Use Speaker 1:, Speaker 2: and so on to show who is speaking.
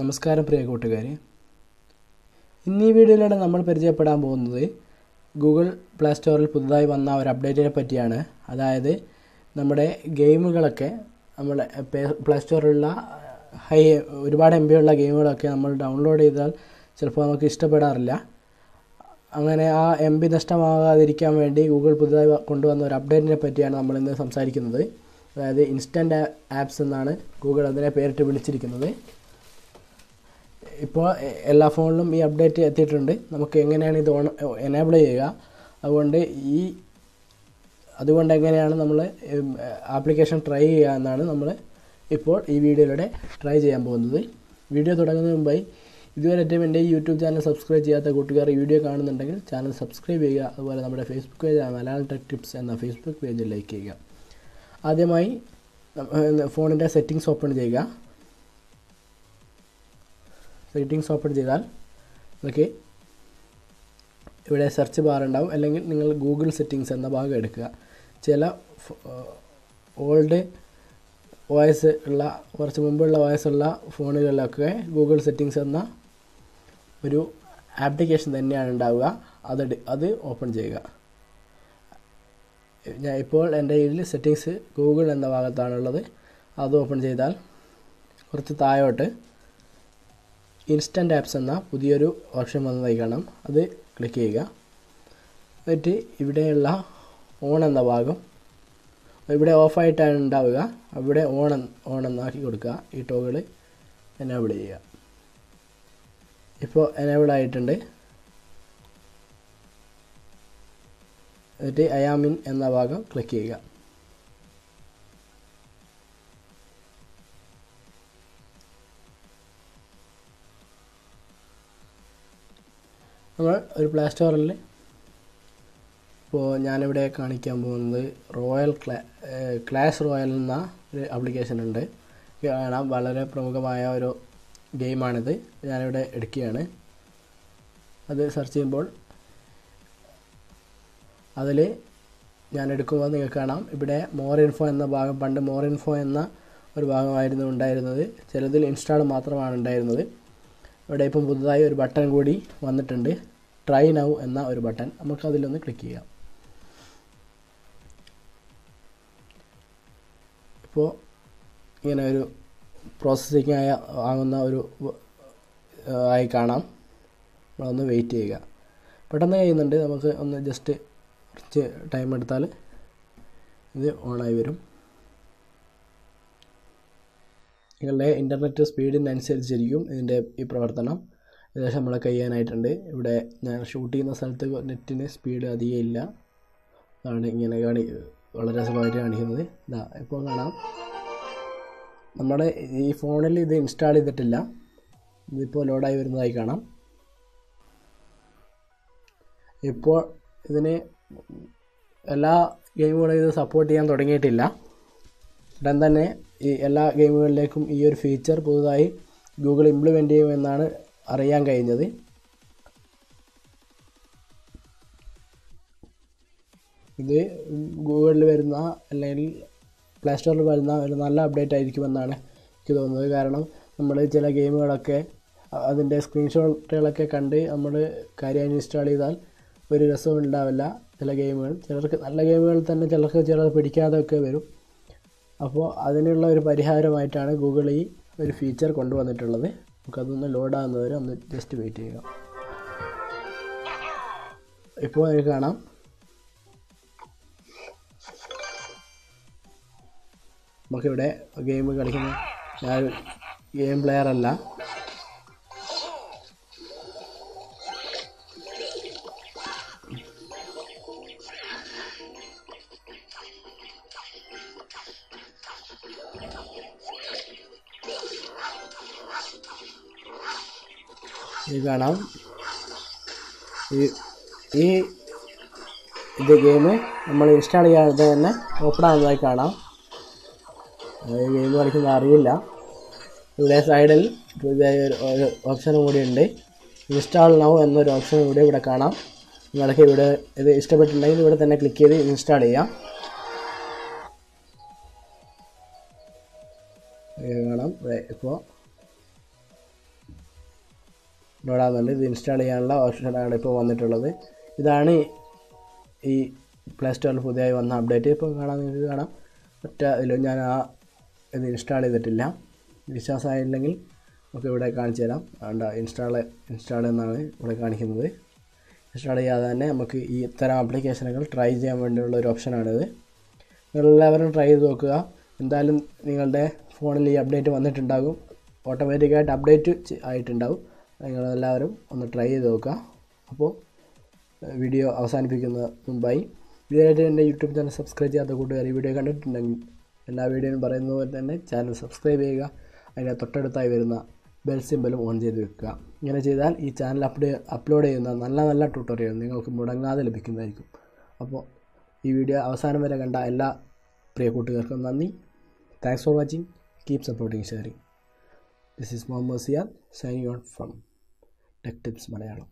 Speaker 1: നമസ്കാരം പ്രിയ കൂട്ടുകാരെ. ഇന്ന് ഈ വീഡിയോയിലൂടെ നമ്മൾ പരിചയപ്പെടാൻ പോകുന്നത് ഗൂഗിൾ പ്ലേ സ്റ്റോറിൽ പുതുതായി വന്ന ഒരു അപ്ഡേറ്റിനെ പറ്റിയാണ്. അതായത് നമ്മുടെ ഗെയിമുകളൊക്കെ നമ്മുടെ പ്ലേ സ്റ്റോറിലുള്ള ഹൈ ഒരുപാട് എം ഉള്ള ഗെയിമുകളൊക്കെ നമ്മൾ ഡൗൺലോഡ് ചെയ്താൽ ചിലപ്പോൾ നമുക്ക് ഇഷ്ടപ്പെടാറില്ല. അങ്ങനെ ആ എം ബി നഷ്ടമാകാതിരിക്കാൻ വേണ്ടി ഗൂഗിൾ പുതുതായി കൊണ്ടുവന്ന ഒരു അപ്ഡേറ്റിനെ പറ്റിയാണ് നമ്മൾ ഇന്ന് സംസാരിക്കുന്നത്. അതായത് ഇൻസ്റ്റന്റ് ആപ്സ് എന്നാണ് ഗൂഗിൾ അതിനെ പേരിട്ട് വിളിച്ചിരിക്കുന്നത്. ഇപ്പോൾ എല്ലാ ഫോണിലും ഈ അപ്ഡേറ്റ് എത്തിയിട്ടുണ്ട്. നമുക്ക് എങ്ങനെയാണ് ഇത് ഓൺ എനേബിൾ ചെയ്യുക? അതുകൊണ്ട് ഈ അതുകൊണ്ട് എങ്ങനെയാണ് നമ്മൾ ആപ്ലിക്കേഷൻ ട്രൈ ചെയ്യുക എന്നാണ് നമ്മൾ ഇപ്പോൾ ഈ വീഡിയോയിലൂടെ ട്രൈ ചെയ്യാൻ പോകുന്നത്. വീഡിയോ തുടങ്ങുന്നതിന് മുമ്പായി ഇതുവരെ ഏറ്റവും എന്റെ യൂട്യൂബ് ചാനൽ സബ്സ്ക്രൈബ് ചെയ്യാത്ത കൂട്ടുകാർ വീഡിയോ കാണുന്നുണ്ടെങ്കിൽ ചാനൽ സബ്സ്ക്രൈബ് ചെയ്യുക. അതുപോലെ നമ്മുടെ Facebook page Malayalam tech tips എന്ന ഫേസ്ബുക്ക് പേജ് ലൈക്ക് ചെയ്യുക. ആദ്യമായി ഫോണിന്റെ സെറ്റിങ്സ് ഓപ്പൺ ചെയ്യുക. സെറ്റിങ്സ് ഓപ്പൺ ചെയ്താൽ ഓക്കെ ഇവിടെ സെർച്ച് ബാർ ഉണ്ടാവും. അല്ലെങ്കിൽ നിങ്ങൾ ഗൂഗിൾ സെറ്റിങ്സ് എന്ന ഭാഗം എടുക്കുക. ചില ഓൾഡ് വോയിസ് ഉള്ള കുറച്ച് മുമ്പുള്ള വോയിസ് ഉള്ള ഫോണുകളിലൊക്കെ ഗൂഗിൾ സെറ്റിങ്സ് എന്ന ഒരു ആപ്ലിക്കേഷൻ തന്നെയാണ് ഉണ്ടാവുക. അത് അത് ഓപ്പൺ ചെയ്യുക. ഞാൻ ഇപ്പോൾ എന്റെ കയ്യിൽ സെറ്റിങ്സ് ഗൂഗിൾ എന്ന ഭാഗത്താണുള്ളത്. അത് ഓപ്പൺ ചെയ്താൽ കുറച്ച് താഴോട്ട് ഇൻസ്റ്റന്റ് ആപ്സ് എന്ന പുതിയൊരു ഓപ്ഷൻ വന്നതായി കാണാം. അത് ക്ലിക്ക് ചെയ്യുക. എന്നിട്ട് ഇവിടെയുള്ള ഓൺ എന്ന ഭാഗം ഇവിടെ ഓഫായിട്ടാണ് ഉണ്ടാവുക. അവിടെ ഓൺ ഓൺ എന്നാക്കി കൊടുക്കുക. ഈ ടോഗിൾ എനേബിൾ ചെയ്യുക. ഇപ്പോൾ എനേബിൾ ആയിട്ടുണ്ട്. എന്നിട്ട് അയാമിൻ എന്ന ഭാഗം ക്ലിക്ക് ചെയ്യുക. നമ്മൾ ഒരു പ്ലേ സ്റ്റോറിൽ ഇപ്പോൾ ഞാനിവിടെ കാണിക്കാൻ പോകുന്നത് റോയൽ ക്ലാ ക്ലാഷ് റോയൽ എന്ന ഒരു ആപ്ലിക്കേഷൻ ഉണ്ട്. കാണാം വളരെ പ്രമുഖമായ ഒരു ഗെയിമാണിത് ഞാനിവിടെ എടുക്കുകയാണ്. അത് സെർച്ച് ചെയ്യുമ്പോൾ അതിൽ ഞാൻ എടുക്കുമ്പോൾ നിങ്ങൾക്ക് കാണാം. ഇവിടെ മോർ ഇൻഫോ എന്ന ഭാഗം പണ്ട് മോർ ഇൻഫോ എന്ന ഒരു ഭാഗമായിരുന്നു ഉണ്ടായിരുന്നത്. ചിലതിൽ ഇൻസ്റ്റാൾ മാത്രമാണ് ഉണ്ടായിരുന്നത്. ഇവിടെ ഇപ്പം പുതുതായി ഒരു ബട്ടൺ കൂടി വന്നിട്ടുണ്ട്. ട്രൈ നൗ എന്ന ഒരു ബട്ടൺ നമുക്ക് അതിലൊന്ന് ക്ലിക്ക് ചെയ്യാം ഇപ്പോൾ ഇങ്ങനെ ഒരു പ്രോസസ്സിങ് ആയ ആകുന്ന ഒരു ആയി കാണാം. നമ്മളൊന്ന് വെയിറ്റ് ചെയ്യുക. പെട്ടെന്ന് കഴിയുന്നുണ്ട് നമുക്ക് ഒന്ന് ജസ്റ്റ് കുറച്ച് ടൈം എടുത്താൽ ഇത് ഓണായി വരും. നിങ്ങളുടെ ഇന്റർനെറ്റ് സ്പീഡിനനുസരിച്ചിരിക്കും ഇതിന്റെ ഈ പ്രവർത്തനം. ഏകദേശം നമ്മളെ കഴിയാനായിട്ടുണ്ട്. ഇവിടെ ഞാൻ ഷൂട്ട് ചെയ്യുന്ന സ്ഥലത്ത് നെറ്റിന് സ്പീഡ് അധികം ഇല്ല. അതാണ് ഇങ്ങനെ കാണി വളരെ സുഖമായിട്ട് കാണിക്കുന്നത്. ഇതാ ഇപ്പോൾ കാണാം. നമ്മുടെ ഈ ഫോണിൽ ഇത് ഇൻസ്റ്റാൾ ചെയ്തിട്ടില്ല. ഇതിപ്പോൾ ലോഡായി വരുന്നതായി കാണാം. ഇപ്പോൾ ഇതിന് എല്ലാ ഗെയിമുകളും ഇത് സപ്പോർട്ട് ചെയ്യാൻ തുടങ്ങിയിട്ടില്ല. ഉടൻ തന്നെ ഈ എല്ലാ ഗെയിമുകളിലേക്കും ഈ ഒരു ഫീച്ചർ പുതുതായി ഗൂഗിൾ ഇംപ്ലിമെന്റ് ചെയ്യുമെന്നാണ് അറിയാൻ കഴിഞ്ഞത്. ഇത് ഗൂഗിളിൽ വരുന്ന അല്ലെങ്കിൽ പ്ലേ സ്റ്റോറിൽ വരുന്ന ഒരു നല്ല അപ്ഡേറ്റ് ആയിരിക്കുമെന്നാണ് എനിക്ക് തോന്നുന്നത്. കാരണം നമ്മൾ ചില ഗെയിമുകളൊക്കെ അതിന്റെ സ്ക്രീൻഷോട്ടുകളൊക്കെ കണ്ട് നമ്മൾ കാര്യം ഇൻസ്റ്റാൾ ചെയ്താൽ ഒരു രസവും ഉണ്ടാവില്ല ചില ഗെയിമുകൾ. ചിലർക്ക് നല്ല ഗെയിമുകൾ തന്നെ ചിലർക്ക് ചിലർ പിടിക്കാതെയൊക്കെ വരും. അപ്പോൾ അതിനുള്ള ഒരു പരിഹാരമായിട്ടാണ് ഗൂഗിൾ ഈ ഒരു ഫീച്ചർ കൊണ്ടുവന്നിട്ടുള്ളത്. നമുക്കതൊന്ന് ലോഡാകുന്നവരെ ഒന്ന് ജസ്റ്റ് വെയിറ്റ് ചെയ്യുക. ഇപ്പോൾ എനിക്ക് കാണാം. നമുക്കിവിടെ ഗെയിം കളിക്കുന്ന ഞാൻ ഗെയിം പ്ലെയർ അല്ല. ഇത് കാണാം. ഈ ഇത് ഗെയിം നമ്മൾ ഇൻസ്റ്റാൾ ചെയ്യാതെ തന്നെ ഓപ്പൺ ആകുന്നതായി കാണാം. ഗെയിം കളിക്കുന്ന അറിയില്ല. ഇവിടെ സൈഡിൽ ഒരു ഓപ്ഷൻ കൂടി ഉണ്ട്. ഇൻസ്റ്റാൾ നൗ എന്നൊരു ഓപ്ഷൻ കൂടി ഇവിടെ കാണാം. നിങ്ങൾക്ക് ഇവിടെ ഇത് ഇഷ്ടപ്പെട്ടിട്ടുണ്ടെങ്കിൽ ഇവിടെ തന്നെ ക്ലിക്ക് ചെയ്ത് ഇൻസ്റ്റാൾ ചെയ്യാം. കാണാം. ഇപ്പോൾ ലോഡാകുന്നുണ്ട് ഇത് ഇൻസ്റ്റാൾ ചെയ്യാനുള്ള ഓപ്ഷനാണ് ഇപ്പോൾ വന്നിട്ടുള്ളത്. ഇതാണ് ഈ പ്ലേ സ്റ്റോറിൽ പുതിയതായി വന്ന അപ്ഡേറ്റ് ഇപ്പോൾ കാണാൻ നിങ്ങൾക്ക് കാണാം. ഒറ്റ ഇതിലും ഞാൻ ആ ഇത് ഇൻസ്റ്റാൾ ചെയ്തിട്ടില്ല. വിശ്വാസമായില്ലെങ്കിൽ നമുക്ക് ഇവിടെ കാണിച്ചു തരാം. വേണ്ട ഇൻസ്റ്റാൾ ഇൻസ്റ്റാൾ എന്നാണ് ഇവിടെ കാണിക്കുന്നത്. ഇൻസ്റ്റാൾ ചെയ്യാതെ തന്നെ നമുക്ക് ഈ ഇത്തരം ആപ്ലിക്കേഷനുകൾ ട്രൈ ചെയ്യാൻ വേണ്ടിയുള്ള ഒരു ഓപ്ഷനാണിത് നിങ്ങളെല്ലാവരും ട്രൈ ചെയ്ത് നോക്കുക. എന്തായാലും നിങ്ങളുടെ ഫോണിൽ ഈ അപ്ഡേറ്റ് വന്നിട്ടുണ്ടാകും. ഓട്ടോമാറ്റിക്കായിട്ട് അപ്ഡേറ്റ് ആയിട്ടുണ്ടാകും. നിങ്ങളെല്ലാവരും ഒന്ന് ട്രൈ ചെയ്ത് നോക്കുക. അപ്പോൾ വീഡിയോ അവസാനിപ്പിക്കുന്ന മുമ്പായി. ഇതായിട്ട് എന്റെ യൂട്യൂബ് ചാനൽ സബ്സ്ക്രൈബ് ചെയ്യാത്ത കൂട്ടുകാർ ഈ വീഡിയോ കണ്ടിട്ടുണ്ടെങ്കിൽ എല്ലാ വീഡിയോയും പറയുന്നത് പോലെ തന്നെ ചാനൽ സബ്സ്ക്രൈബ് ചെയ്യുക. അതിന്റെ തൊട്ടടുത്തായി വരുന്ന ബെൽ സിമ്പലും ഓൺ ചെയ്ത് വെക്കുക. ഇങ്ങനെ ചെയ്താൽ ഈ ചാനൽ അപ്ഡേ അപ്ലോഡ് ചെയ്യുന്ന നല്ല നല്ല ട്യൂട്ടോറിയൽ നിങ്ങൾക്ക് മുടങ്ങാതെ ലഭിക്കുന്നതായിരിക്കും. അപ്പോൾ ഈ വീഡിയോ അവസാനം വരെ കണ്ട എല്ലാ പ്രിയ കൂട്ടുകാർക്കും നന്ദി. Thanks for watching keep supporting sharing this is Muhammad Siyad signing on from tech tips Malayalam.